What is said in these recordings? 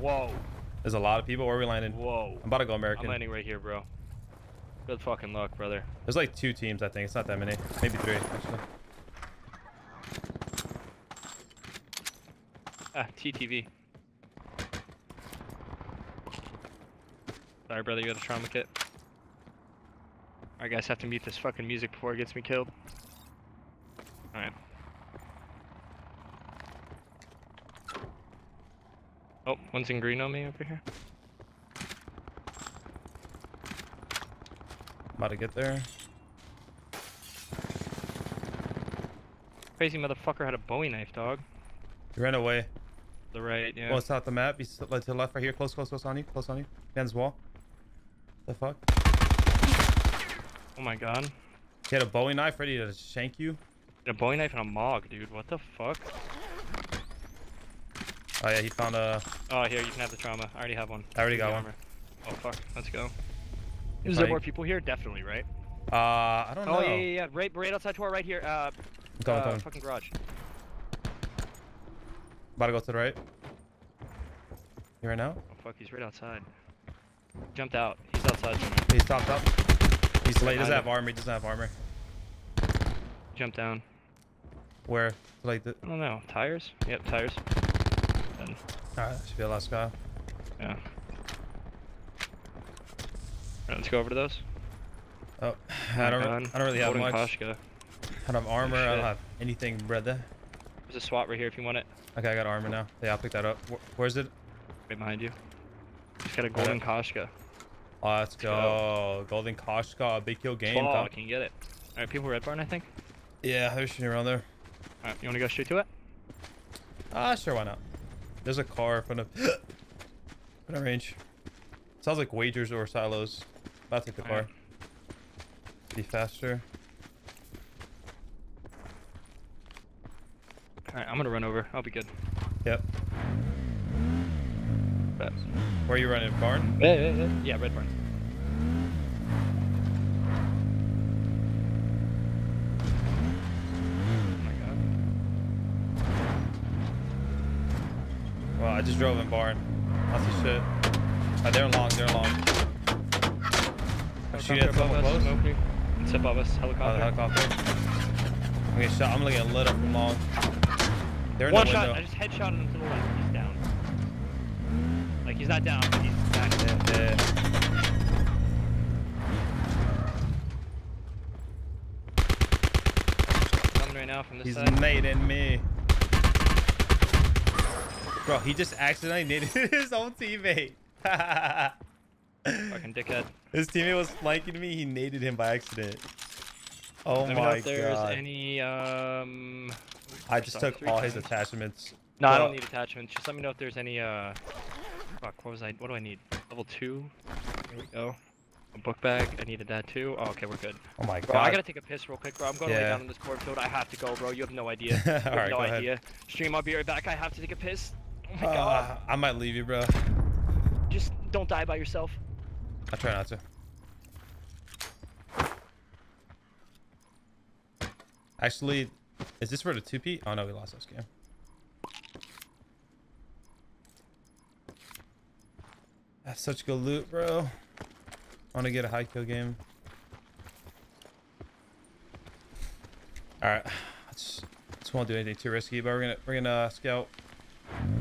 Whoa. There's a lot of people. Where are we landing? Whoa. I'm about to go American. I'm landing right here, bro. Good fucking luck, brother. There's like two teams, I think. It's not that many. Maybe three, actually. Ah, TTV. Sorry, brother, you got a trauma kit. Alright, guys, have to mute this fucking music before it gets me killed. Alright. Oh, one's in green on me over here. About to get there. Crazy motherfucker had a Bowie knife, dog. He ran away. The right, yeah. Well, it's out the map. He's to the left right here. Close, close, close on you. Close on you. This wall. The fuck? oh my god. He had a Bowie knife ready to shank you. A Bowie knife and a Mog, dude. What the fuck? Oh yeah, he found a. Oh, here, you can have the trauma. I already have one. I already got one. armor. Oh, fuck. Let's go. Is there I- more people here? Definitely, right? Uh, I don't know. Oh, yeah, yeah, yeah. Right, right outside to our right here. Uh, Go, uh go. fucking garage. About to go to the right. You right now? Oh, fuck, he's right outside. Jumped out. He's outside somewhere. He's topped up. He's late. He doesn't have armor. He doesn't have armor. Jumped down. Where? Like the. I don't know. Tires? Yep, tires. Alright, should be the last guy. Yeah. Alright, let's go over to those. Oh, I don't. I don't really have much. Koshka. I don't have armor. I don't have anything, brother. There's a SWAT right here if you want it. Okay, I got armor now. Yeah, I'll pick that up. Wh- Where's it? Right behind you. Just got a Golden Koshka. Oh, let's go. Golden Koshka, big kill game. Oh, can you get it? Alright, people red barn, I think. Yeah, they're shooting around there. Alright, you wanna go straight to it? Ah, sure, why not? There's a car in front of in a range. Sounds like wagers or silos. I'll take the car. Be faster. Alright, I'm gonna run over. I'll be good. Yep. Where are you running? Barn? Yeah, yeah, yeah. Yeah, red barn. Oh my god. Well, I just drove in barn. Lots of shit. Oh, they're long. They're long. Oh, shoot at Helicopter someone close. It's above us, Oh, helicopter. helicopter. I'm getting shot. I'm gonna get lit up from long. They're in One the shot, window. I just headshot him to the left. He's down. Like, he's not down, but he's back. Yeah, yeah. Coming right now from this He's side. nading me. Bro, he just accidentally naded his own teammate. Fucking dickhead. his teammate was flanking me. He naded him by accident. Oh Let me know if there's god. any, um... I just took all his attachments. No, I don't need attachments. Just let me know if there's any, uh... Fuck, what was I... What do I need? Level 2? There we go. A book bag. I needed that too. Oh, okay, we're good. Oh my Bro, I gotta take a piss real quick, bro. I'm going to lay down in this cornfield. I have to go, bro. You have no idea. You have Alright, no go ahead. idea. Stream, I'll be right back. I have to take a piss. Oh my Uh. I might leave you, bro. Just don't die by yourself. I try not to. Actually, is this for the 2P? Oh no, we lost this game. That's such good loot, bro. I want to get a high kill game. All right, let's just won't do anything too risky, but we're gonna we're gonna uh, scout. Oh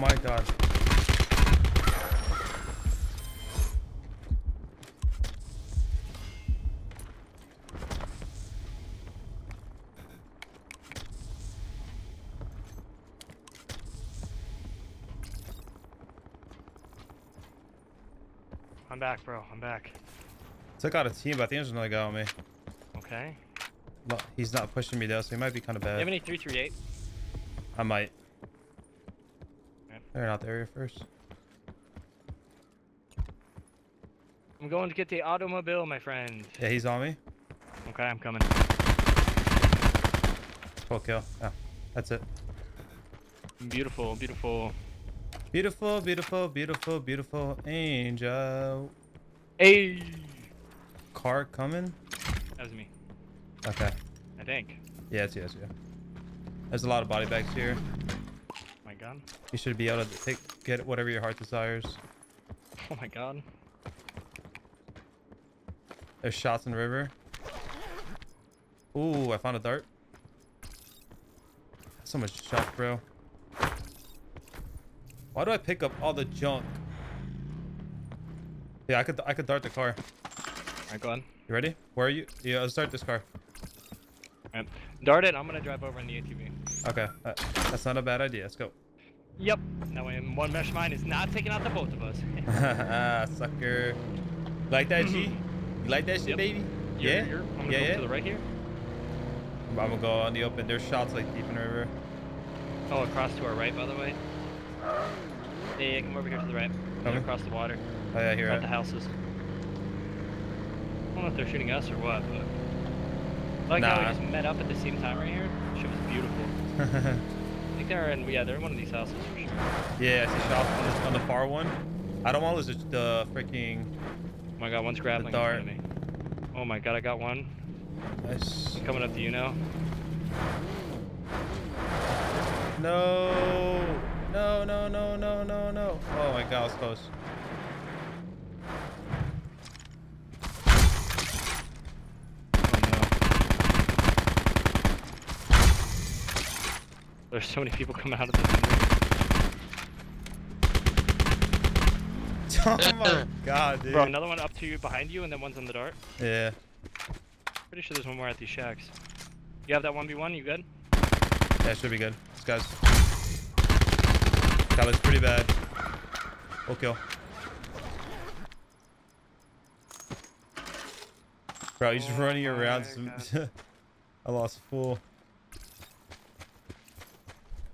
my god. I'm back, bro. I'm back. Took out a team, but I think there's another guy on me. Okay. Well, he's not pushing me though, so he might be kind of You have any 338? I might. Clearing out the area first. I'm going to get the automobile, my friend. Yeah, he's on me. Okay, I'm coming. Full kill. Yeah, that's it. Beautiful, beautiful. Beautiful, beautiful, beautiful, beautiful angel. Hey, Car coming? that was me. Okay. I think. Yes, yes, yeah. There's a lot of body bags here. You should be able to take get whatever your heart desires. Oh my God. There's shots in the river. Ooh, I found a dart. So much shots, bro. Why do I pick up all the junk? Yeah, I could I could dart the car. Alright, go on. You ready? Where are you? Yeah, let's start this car. Alright. Dart it, I'm gonna drive over in the ATV. Okay, uh, that's not a bad idea. Let's go. Yep. Way, one mesh mine is not taking out the both of us. ah, sucker. Like that, G? You like that shit, Yep. baby? You're- yeah? you're- I'm gonna yeah, go yeah. to the right here. I'm gonna go on the open. There's shots like deep in the river. Oh, across to our right, by the way. Yeah, yeah, come over here to the right. They're across the water. Oh yeah, here. At the houses. I don't know if they're shooting us or what, but. I like how we Nah. just met up at the same time right here. Shit was beautiful. I think yeah, they're in one of these houses yeah, I see shots on the, on the far one. I don't want to lose the- the freaking. Oh my god, one's grappling in front of me. Oh my god, I got one. Nice. Coming up to you now. No. No, no, no, no, no, no. Oh my god, I was close. Oh no. There's so many people coming out of this. oh my god, dude. Bro, another one up to you, behind you, and then one's on the dart. Yeah. Pretty sure there's one more at these shacks. You have that 1v1, you good? Yeah, should be good. This guy's. That was pretty bad. Full kill. Bro, he's Oh running around. Some... I lost a fool.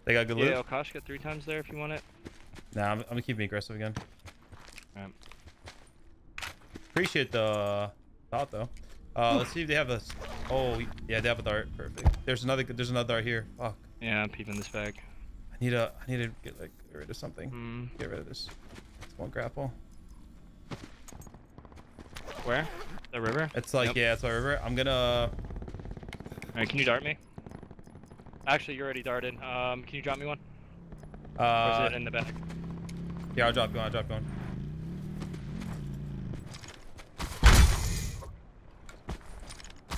They got good Yeah, loot? Okash got three times there if you want it. Nah, I'm, I'm gonna keep being aggressive again. Appreciate the thought though. Uh, let's see if they have a. Oh, yeah, they have a dart. Perfect. There's another. There's another dart here. Fuck. Yeah, I'm peeping this bag. I need a. I need to get like get rid of something. Hmm. Get rid of this. It's one grapple. Where? The river? It's like Yep. yeah, it's a river. I'm gonna. Alright, can you dart me? Actually, you're already darted. Um, can you drop me one? or Uh, is it in the back? yeah, I'll drop you. I'll drop you one.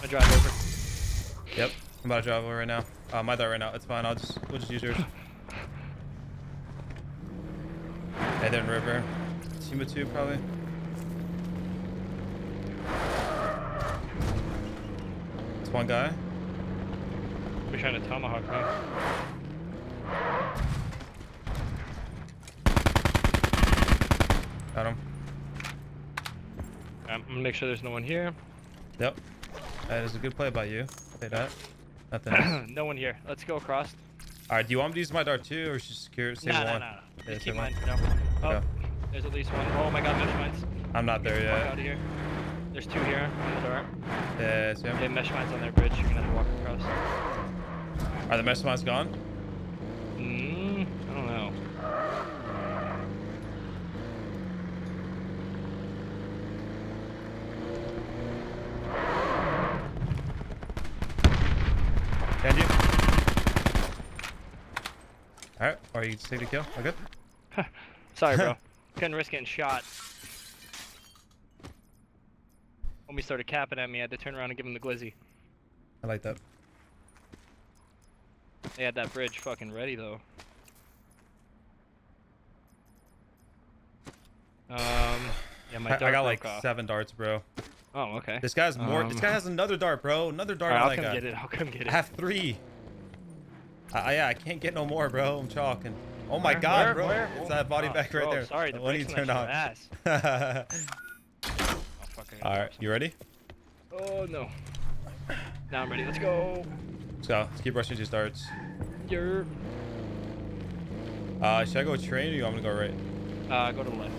I drive over. Yep. I'm about to drive over right now. Uh, my dart right now. It's fine. I'll just we'll just use yours. and then river. Team of two probably. It's one guy. We're trying to tomahawk me. Got him. Um, I'm gonna make sure there's no one here. Yep. That is a good play by you. Say that. Nothing no one here. Let's go across. Alright, do you want me to use my dart too, or just secure save Nah, one? nah, nah. Yeah, Just keep mine. No. Oh, Okay. there's at least one. Oh my god, mesh mines. I'm not there yet. out of here. There's two here on the dart. Yeah, see him? They have mesh mines on their bridge. You're gonna have to walk across. Are the mesh mines gone? Mm, I don't know. Can you? Alright, or you just take the kill. All good? Sorry, bro. Couldn't risk getting shot. When we started capping at me, I had to turn around and give him the glizzy. I like that. They had that bridge fucking ready though. Um, yeah, my I, I got like off. seven darts, bro. Oh, okay. This guy's more. this Um, guy has another dart, bro. Another dart Alright, on I'll that come guy. get it. I'll come get it. I have three. I, yeah, I can't get no more, bro. I'm chalking. Oh my Where? god, Where? bro. Where? It's Oh that body God. back right Bro, there. Sorry, the you turned on ass. Oh, I gotta Alright, you ready? Oh no. Now I'm ready. Let's go. Let's go. Let's keep rushing these darts. You're. Uh, should I go train or you want me to go right? Uh, go to the left.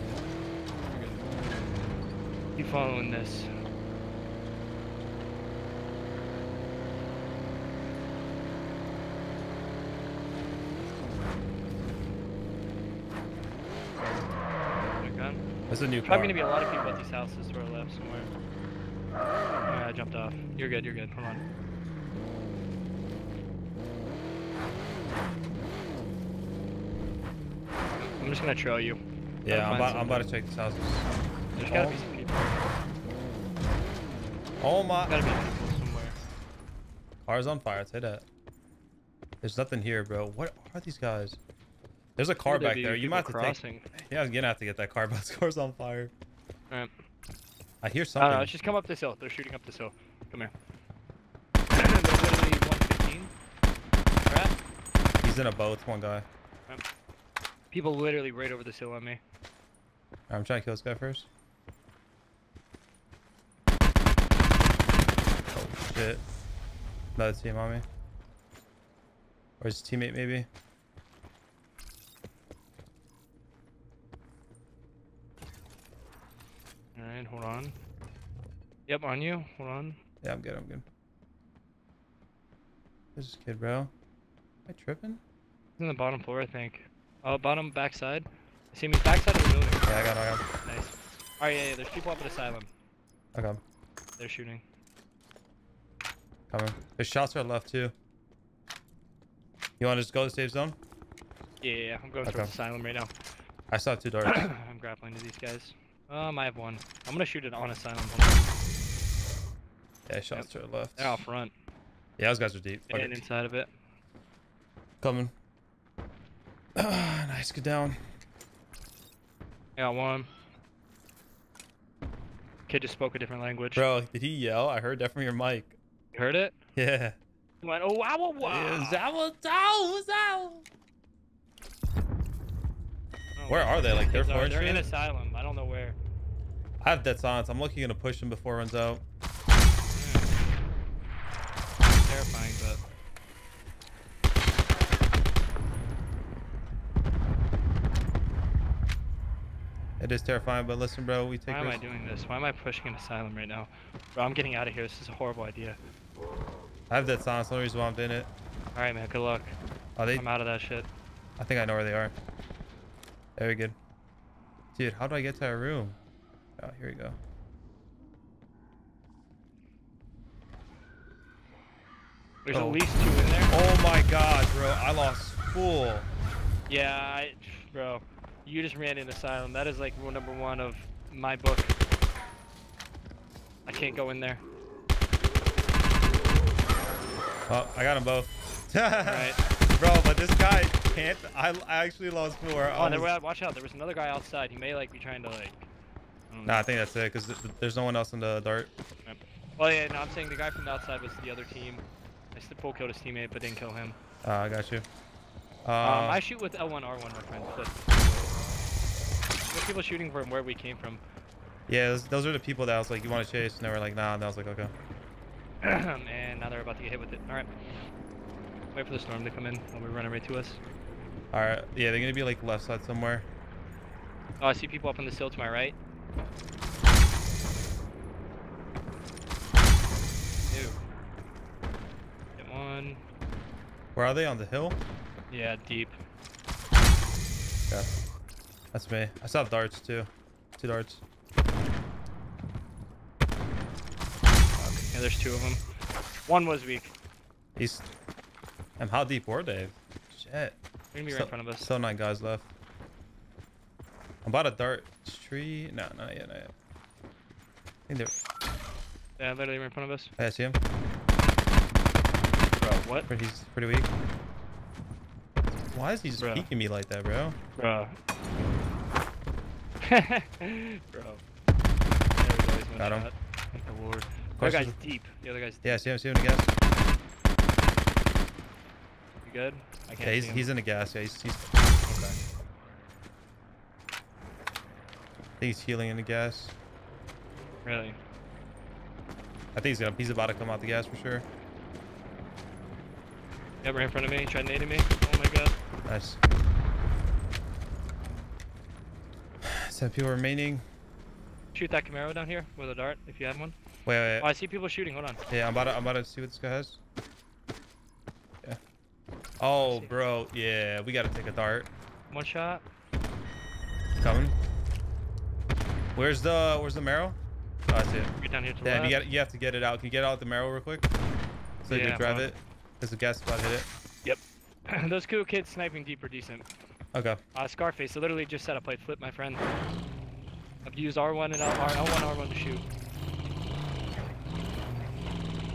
You're. Keep following this. That's a new. Probably gonna be a lot of people at these houses to our left somewhere. Alright, I jumped off. You're good, you're good. Hold on. I'm just gonna trail you. Yeah, I'm about, I'm about to something. check this houses. There's gotta Oh. be some people. Oh my. There's Gotta be people somewhere. Car's on fire. I'd say that. There's nothing here, bro. What are these guys? There's a car Could back there. You might have to take. crossing. Yeah, I'm gonna have to get that car, but this car's on fire. Alright. I hear uh, something. don't let's just come up this hill. They're shooting up this hill. Come here. They're literally 115. Right? He's in a boat. One guy. People literally right over this hill on me. I'm trying to kill this guy first. Oh shit. Another team on me. Or his teammate maybe. Alright, hold on. Yep, on you. Hold on. Yeah, I'm good. I'm good. Where's this kid, bro? Am I tripping? He's in the bottom floor, I think. Oh, bottom backside. See me backside of the building. Yeah, I got him. I got him. Nice. Alright, yeah, yeah, there's people up at Asylum. I got him. They're shooting. Coming. There's shots to our left too. You want to just go to the safe zone? Yeah, yeah, yeah. I'm going Okay. towards Asylum right now. I saw two darts. I'm grappling to these guys. Um, I have one. I'm gonna shoot it on Asylum. Yeah, shots to our left. They're out front Yeah, those guys are deep. Fuck and it. inside of it. Coming. Ah, nice, get down. I got one. Kid just spoke a different language. Bro, did he yell? I heard that from your mic. You heard it? Yeah. He went, oh, wow, wow, wow. Yeah, zow, zow, zow. Oh, Where are they? Like, they're Kids are- They're in forestry? Asylum. I don't know where. I have dead silence. I'm looking to push him before it runs out. Terrifying, but. It is terrifying, but listen, bro, we take Why am I doing this? Why am I pushing an asylum right now? Bro, I'm getting out of here. This is a horrible idea. I have dead silence. The only reason why I'm doing it. Alright, man. Good luck. Oh, they. I'm out of that shit. I think I know where they are. Very good. Dude, how do I get to our room? Oh, here we go. There's Oh. at least two in there. Oh my god, bro. I lost full. Yeah, I, bro. You just ran in asylum. That is like rule number one of my book. I can't go in there. Oh, I got them both. Alright. Bro, but this guy can't. I, I actually lost four. I Oh, there was- watch out. There was another guy outside. He may like be trying to like. I. Nah, I think that's it, because th there's no one else in the dart. Well, yeah, no, I'm saying the guy from the outside was the other team. I still full killed his teammate, but didn't kill him. Uh, I got you. Uh, Um, I shoot with L1R1, my friend. But there's people shooting from where we came from. yeah, those, those are the people that I was like, you want to chase? And they were like, nah. And I was like, okay. and now they're about to get hit with it. All right. Wait for the storm to come in while we run right to us. All right. Yeah, they're gonna be like left side somewhere. Oh, I see people up on the hill to my right. One. Where are they? On the hill? Yeah, deep. Yeah. That's me. I saw darts too. Two darts. Yeah, there's two of them. One was weak. He's. And how deep were they? Shit. They're gonna be right in front of us. Still nine guys left. I'm about to dart tree. No, not yet, not yet. I think they're. Yeah, literally right in front of us. I see him. Bro, what? But he's pretty weak. Why is he just Bruh. peeking me like that, bro? Bro. Bro. There's always one Got him. Thank the Lord. The other guy's deep. The other guy's deep. Yeah, see him, see him in the gas. You good? I can't Yeah, he's, see him. he's in the gas. Yeah, he's, he's. Okay. I think he's healing in the gas. Really? I think he's gonna. He's about to come out the gas for sure. Yeah, right in front of me. Tried nading me. Oh my god. Nice. Ten people remaining. Shoot that Camaro down here with a dart if you have one. Wait, wait. Oh, I see people shooting. Hold on. Yeah, I'm about to, I'm about to see what this guy has. Yeah. Oh, bro. Yeah, we gotta take a dart. One shot. Coming. Where's the Where's the marrow? Oh, I see it. Get down here to Damn, you got you have to get it out. Can you get out the marrow real quick? So you can grab it. Cause the gas spot hit it. Yep. Those cool kids sniping deep are decent. Okay. Uh, Scarface, I literally just set up a plate flip, my friend. I've used R1 and L- R- L1, R1 to shoot.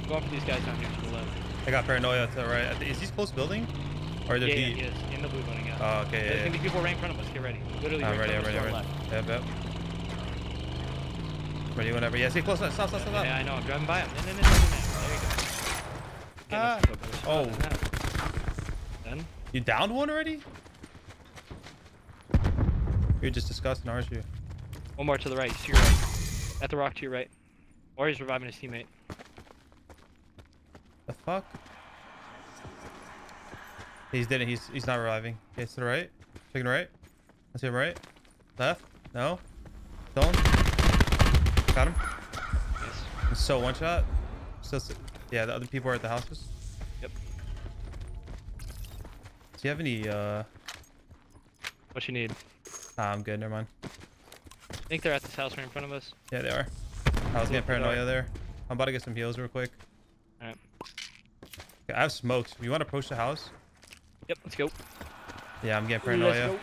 I'm going for these guys down here to the left. I got paranoia to the right. Is he close building? Or Yeah, is yeah, he? he is. In the blue building, yeah. Oh, okay. There's Yeah, gonna be people right in front of us. Get ready. Literally I'm right ready. I'm ready. I'm ready. to our left. Yep, yep. Ready whenever. Yeah, stay close. Stop, stop, stop, stop. Yeah, I know. I'm driving by him. No, no, no, no, no. There you go. Ah. us to a better spot Oh. Done? You downed one already? You're just disgusting, aren't you? One more to the right. To your right. At the rock to your right. Or he's reviving his teammate. The fuck? He's dead. He's he's not reviving. Okay, to the right. Checking right. I see him right. Left. No. Don't. Got him. Yes. So one shot. So Yeah, the other people are at the houses. Yep. Do you have any? uh What you need? Ah, I'm good. Never mind. I think they're at this house right in front of us. Yeah, they are. I was getting paranoia there. I'm about to get some heals real quick. Alright. Okay, I have smokes. You want to approach the house? Yep, let's go. Yeah, I'm getting paranoia.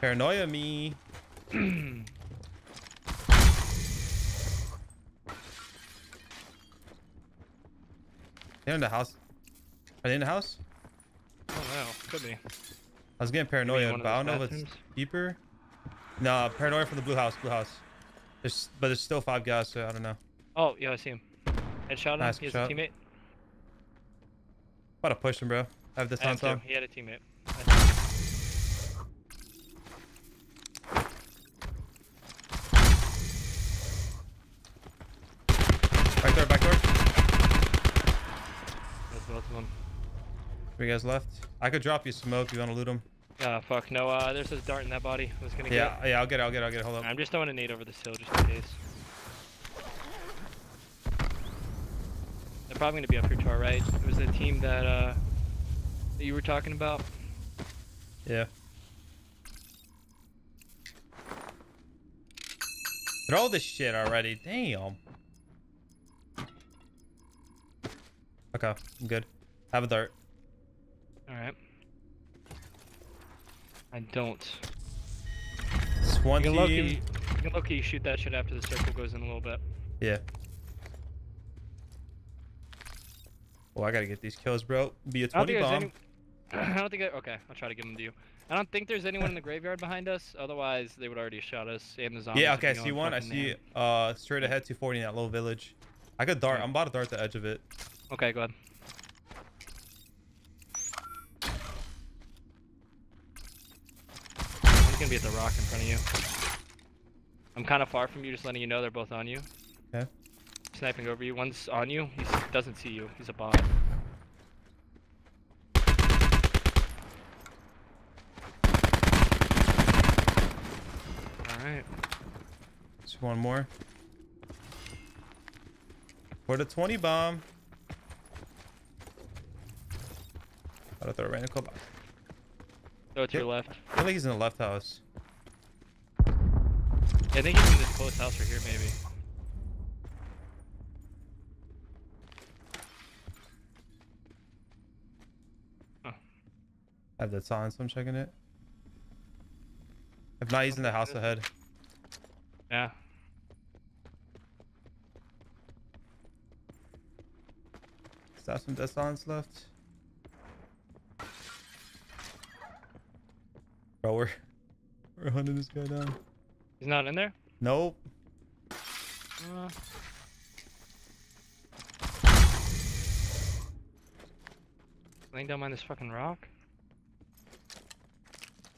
Paranoia me. They're in the house. Are they in the house? Oh no, could be. I was getting paranoia, but I don't know if it's deeper. No, paranoia from the blue house. Blue house. There's, but there's still five guys, so I don't know. Oh, yeah, I see him. Headshot him. Nice he has shot. a teammate. About to push him, bro. I have this I on top. He had a teammate. Back door, back door. That's both of them. Three guys left. I could drop you smoke if you want to loot them. Ah, fuck. No, uh, there's this dart in that body. I was gonna Yeah, yeah, I'll get it, I'll get it, I'll get it. Hold get. up. I'm just throwing a nade over this hill just in case. They're probably gonna be up here to our right. It was the team that, uh, that you were talking about. Yeah. Throw this shit already. Damn. Okay, I'm good. Have a dart. Alright. I don't. One You can, low-key, you can shoot that shit after the circle goes in a little bit. Yeah. Well, I gotta get these kills, bro. Be a 20 think bomb. any. I don't think. I, okay, I'll try to give them to you. I don't think there's anyone in the graveyard behind us. Otherwise, they would already have shot us. And the zombies. Yeah, okay, I see one. I see uh straight ahead 240 in that little village. I could dart. Okay. I'm about to dart the edge of it. Okay, go ahead. I'm gonna be at the rock in front of you. I'm kind of far from you, just letting you know they're both on you. Okay. Sniping over you. One's on you. He doesn't see you. He's a bot. All right. See one more. For the 20 bomb. To throw a random clip. It to Yep. your left. I think he's in the left house. Yeah, I think he's in this close house right here, maybe. I have that silence, so I'm checking it. If not, he's in the house ahead. Yeah. Is that some dead silence left? Bro, we're we're hunting this guy down. He's not in there? Nope. Uh, laying down behind this fucking rock?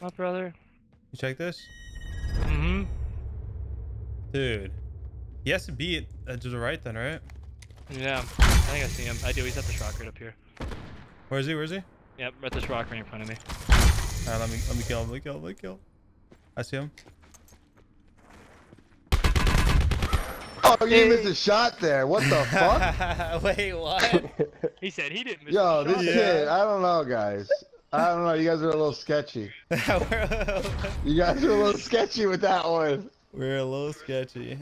What, brother? You check this? Mm-hmm. Dude. He has to be uh, to the right then, right? Yeah, I think I see him. I do. He's at this rock right up here. Where is he? Where is he? Yep, at this rock right in front of me. Let me let me kill him, let me kill him, let me kill him. I see him. Oh, you missed a shot there. What the fuck? Wait, what? he said he didn't miss Yo, this yeah. kid, I don't know, guys. I don't know. You guys are a little sketchy. you guys are a little sketchy with that one. We're a little sketchy.